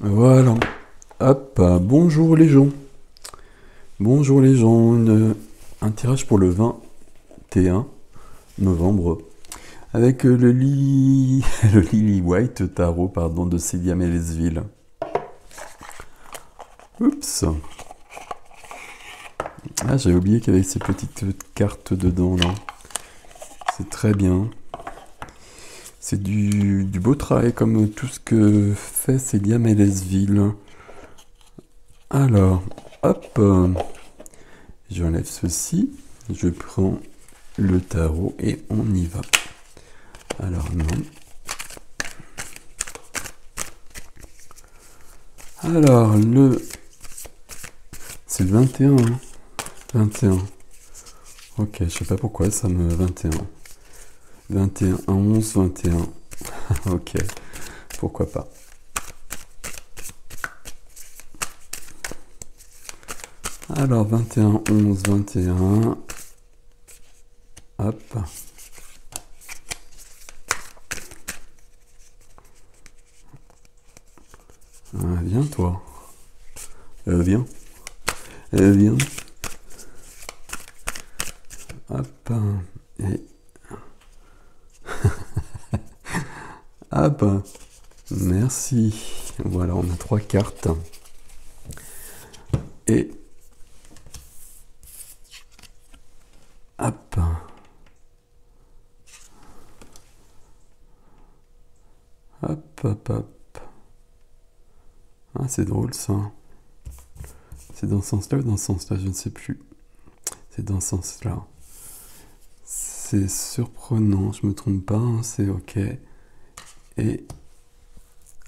Voilà. Hop, bonjour les gens. Bonjour les gens. un tirage pour le 21 novembre avec le, li... le Lily White Tarot pardon, de Célia Melesville. Oups. Ah, j'avais oublié qu'il y avait ces petites cartes dedans là. C'est très bien. C'est du, beau travail comme tout ce que fait Célia Melesville. Alors, hop, j'enlève ceci, je prends le tarot et on y va. Alors non. Alors, le... C'est le 21, 21. Hein. Ok, je sais pas pourquoi ça me... 21. 21, 11, 21. ok, pourquoi pas. Alors 21, 11, 21. Hop. Ah, viens toi. Euh, viens. Euh, viens. Hop. Et Bah, merci. Voilà, on a trois cartes. Et hop. Hop, hop, hop. Ah, c'est drôle ça. C'est dans ce sens-là ou dans ce sens-là, je ne sais plus. C'est dans ce sens-là. C'est surprenant, je me trompe pas, hein, c'est ok.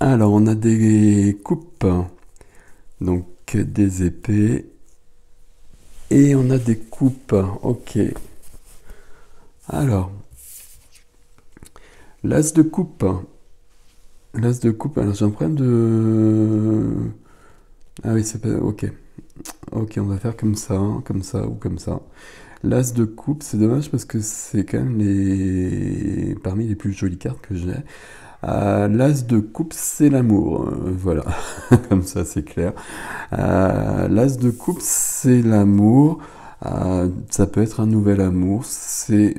Alors, on a des coupes, donc des épées, et on a des coupes. Ok. Alors, l'as de coupe. L'as de coupe. Alors, j'ai un problème de. Ah oui, c'est pas. Ok. Ok, on va faire comme ça, comme ça ou comme ça. L'as de coupe, c'est dommage parce que c'est quand même les parmi les plus jolies cartes que j'ai. Euh, l'as de coupe, c'est l'amour. Euh, voilà, comme ça c'est clair. Euh, l'as de coupe, c'est l'amour. ça peut être un nouvel amour. C'est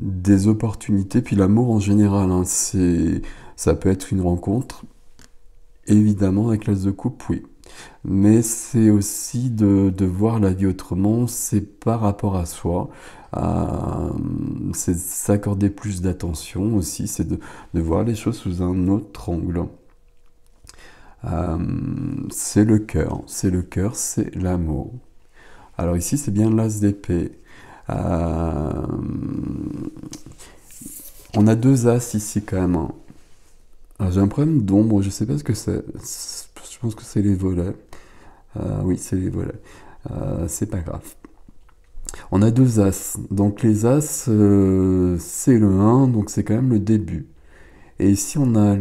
des opportunités. Puis l'amour en général, hein, ça peut être une rencontre. Évidemment, avec l'as de coupe, oui. Mais c'est aussi de, voir la vie autrement, c'est par rapport à soi. C'est s'accorder plus d'attention aussi, c'est de, voir les choses sous un autre angle. Euh, c'est le cœur, c'est le cœur, c'est l'amour. Alors ici, c'est bien l'as d'épée. Euh, on a deux as ici quand même. Hein. J'ai un problème d'ombre, je sais pas ce que c'est. Je pense que c'est les volets. oui, c'est les volets. c'est pas grave. On a deux As. Donc les As, euh, c'est le 1, donc c'est quand même le début. Et ici, on a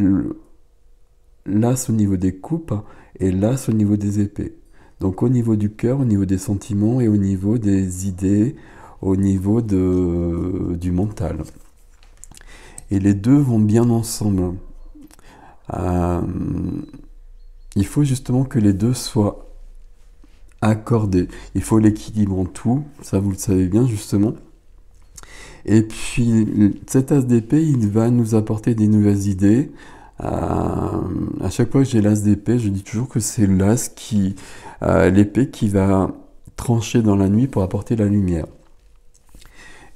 l'As au niveau des coupes et l'As au niveau des épées. Donc au niveau du cœur, au niveau des sentiments et au niveau des idées, au niveau du mental. Et les deux vont bien ensemble. Euh, il faut justement que les deux soient accordé. Il faut l'équilibre en tout, ça vous le savez bien justement. Et puis cet as d'épée, il va nous apporter des nouvelles idées. Euh, à chaque fois que j'ai l'as d'épée, je dis toujours que c'est l'as qui, euh, l'épée qui va trancher dans la nuit pour apporter la lumière.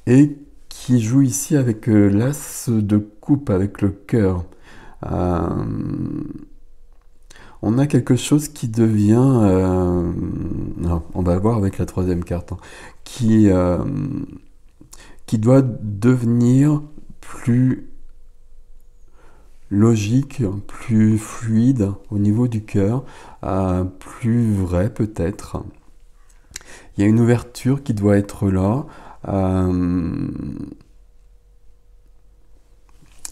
Et qui joue ici avec euh, l'as de coupe, avec le cœur on a quelque chose qui devient, euh, on va voir avec la troisième carte, hein, qui, euh, qui doit devenir plus logique, plus fluide au niveau du cœur, euh, plus vrai peut-être. Il y a une ouverture qui doit être là.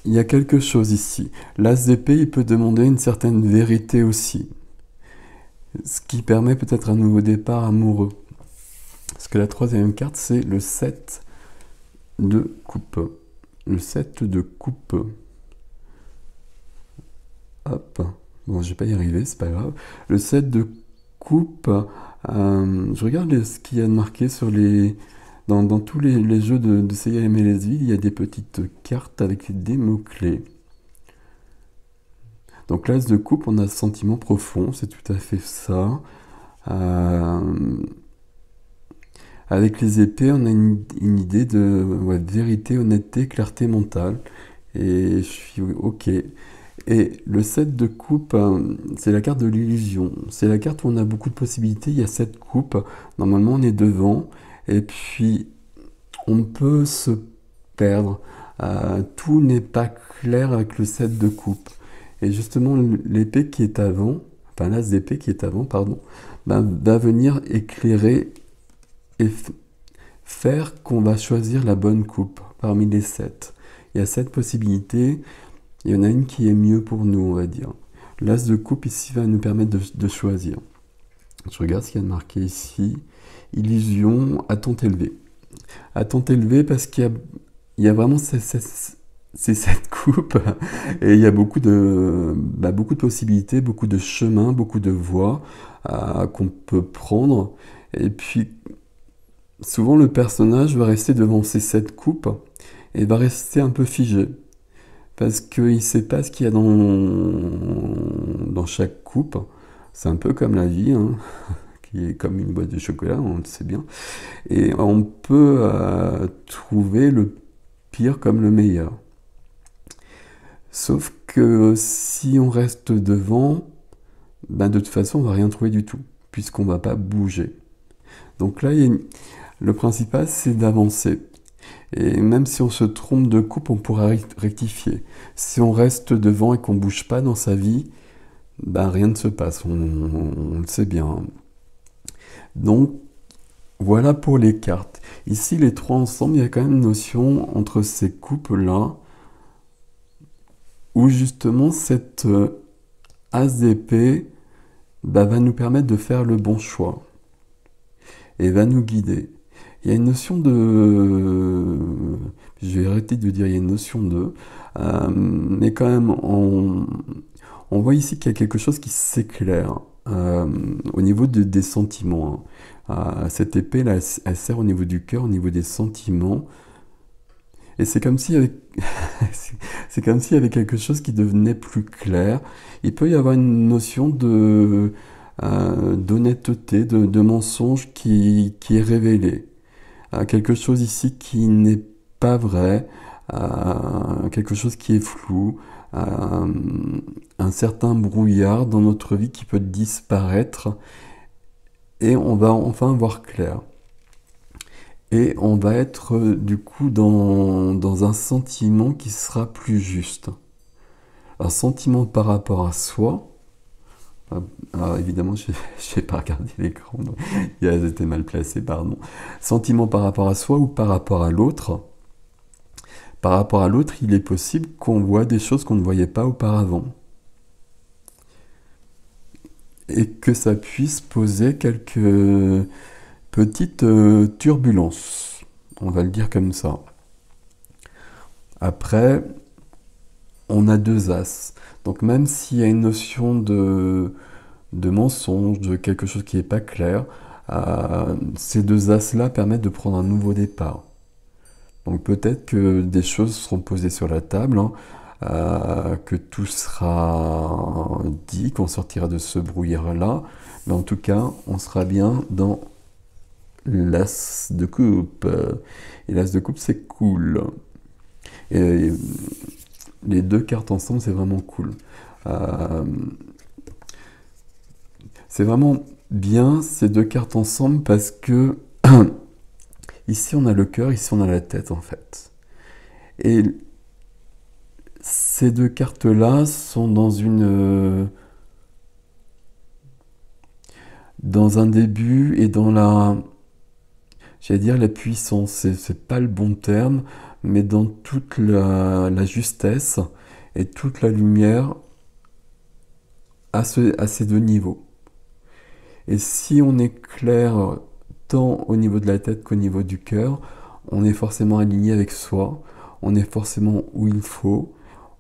Il y a quelque chose ici. L'as d'épée, il peut demander une certaine vérité aussi. Ce qui permet peut-être un nouveau départ amoureux. Parce que la troisième carte, c'est le 7 de coupe. Le 7 de coupe. Hop. Bon, je vais pas y arriver, c'est pas grave. Le set de coupe, euh, je regarde ce qu'il y a de marqué sur les... Dans, tous les, jeux de, de Sega MLSV, il y a des petites cartes avec des mots-clés. Donc l'as de coupe, on a sentiment profond, c'est tout à fait ça. Euh, avec les épées, on a une, idée de vérité, honnêteté, clarté mentale. Et je suis OK. Et le set de coupe, euh, c'est la carte de l'illusion. C'est la carte où on a beaucoup de possibilités. Il y a sept coupes. Normalement, on est devant. Et puis, on peut se perdre. Euh, tout n'est pas clair avec le set de coupe. Et justement, l'épée qui est avant, enfin l'as d'épée qui est avant, pardon, va venir éclairer et faire qu'on va choisir la bonne coupe parmi les sept. Il y a sept possibilités, il y en a une qui est mieux pour nous, on va dire. L'as de coupe ici va nous permettre de, choisir. Je regarde ce qu'il y a marqué ici. Illusion à ton élevé. À ton élevé parce qu'il y, a, vraiment ces, sept coupes et il y a beaucoup de, bah, beaucoup de possibilités, beaucoup de chemins, beaucoup de voies euh, qu'on peut prendre. Et puis souvent le personnage va rester devant ces sept coupes et va rester un peu figé. Parce qu'il ne sait pas ce qu'il y a dans, dans chaque coupe. C'est un peu comme la vie, hein, qui est comme une boîte de chocolat, on le sait bien. Et on peut euh, trouver le pire comme le meilleur. Sauf que si on reste devant, ben de toute façon, on va rien trouver du tout, puisqu'on va pas bouger. Donc là, le principal, c'est d'avancer. Et même si on se trompe de coupe, on pourra rectifier. Si on reste devant et qu'on bouge pas dans sa vie, ben rien ne se passe, on, le sait bien. Donc, voilà pour les cartes. Ici, les trois ensemble, il y a quand même une notion entre ces coupes-là, où justement cette euh, as ben, va nous permettre de faire le bon choix et va nous guider. Il y a une notion de... Je vais arrêter de dire il y a une notion de... Euh, mais quand même, on, voit ici qu'il y a quelque chose qui s'éclaire euh, au niveau des sentiments. Hein. Euh, cette épée, elle, sert au niveau du cœur, au niveau des sentiments. Et c'est comme si avec, c'est comme s'il y avait quelque chose qui devenait plus clair. Il peut y avoir une notion de d'honnêteté, de, mensonge qui, qui est révélée quelque chose ici qui n'est pas vrai, quelque chose qui est flou, un certain brouillard dans notre vie qui peut disparaître et on va enfin voir clair. Et on va être du coup dans, un sentiment qui sera plus juste. Un sentiment par rapport à soi, alors évidemment, je n'ai pas regardé l'écran, étaient mal placées, pardon. Sentiment par rapport à soi ou par rapport à l'autre? Par rapport à l'autre, il est possible qu'on voit des choses qu'on ne voyait pas auparavant. Et que ça puisse poser quelques petites euh, turbulences. On va le dire comme ça. Après, on a deux as. Donc même s'il y a une notion de, mensonge, de quelque chose qui n'est pas clair, euh, ces deux as-là permettent de prendre un nouveau départ. Donc peut-être que des choses seront posées sur la table, hein, euh, que tout sera dit, qu'on sortira de ce brouillard-là, mais en tout cas, on sera bien dans l'as de coupe. Et l'as de coupe, c'est cool. Et les deux cartes ensemble, c'est vraiment cool. Euh, c'est vraiment bien ces deux cartes ensemble parce que ici on a le cœur, ici on a la tête en fait. Et ces deux cartes-là sont dans une dans un début et dans la j'allais dire la puissance, c'est pas le bon terme, mais dans toute la, justesse et toute la lumière à, ces deux niveaux. Et si on est clair au niveau de la tête qu'au niveau du cœur, on est forcément aligné avec soi, on est forcément où il faut,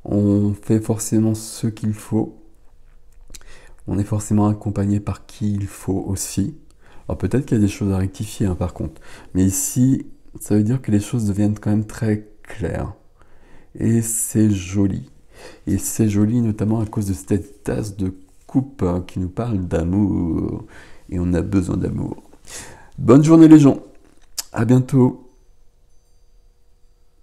On fait forcément ce qu'il faut. On est forcément accompagné par qui il faut aussi. Alors peut-être qu'il y a des choses à rectifier hein, par contre. Mais ici, ça veut dire que les choses deviennent quand même très claires. Et c'est joli. Et c'est joli notamment à cause de cette tasse de coupe hein, qui nous parle d'amour. Et on a besoin d'amour. Bonne journée les gens. À bientôt.